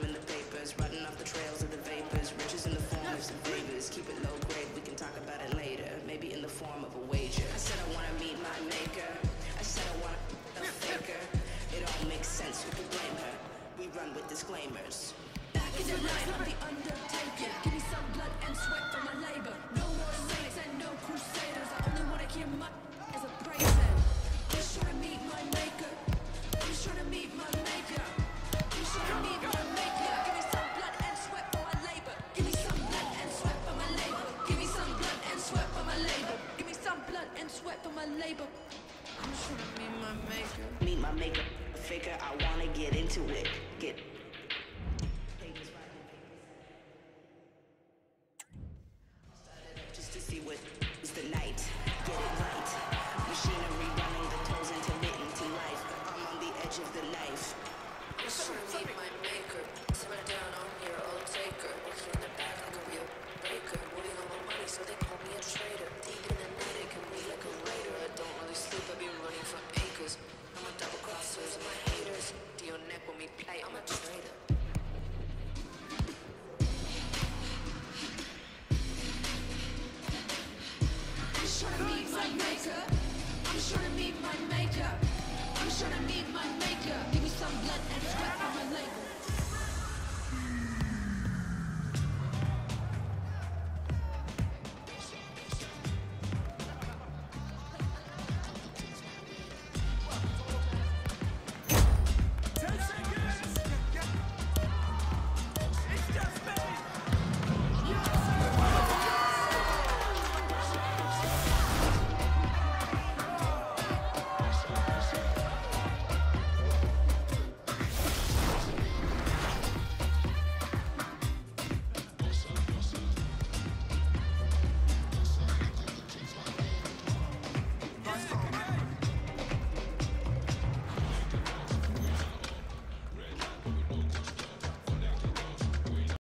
I'm in the papers, off the trails of the vapors. Riches in the form of some favors. Keep it low grade, we can talk about it later. Maybe in the form of a wager. I said I wanna meet my maker. I said I wanna the faker. It all makes sense, who can blame her? We run with disclaimers. Back in the line, I'm the undertaker. Give me some blood and sweat for my labor. No more saints and no crusaders. I only wanna hear my. figure I wanna get into it. Get maker. I'm sure to meet my maker. I'm sure to meet my maker. Give me some blood and sweat on my label.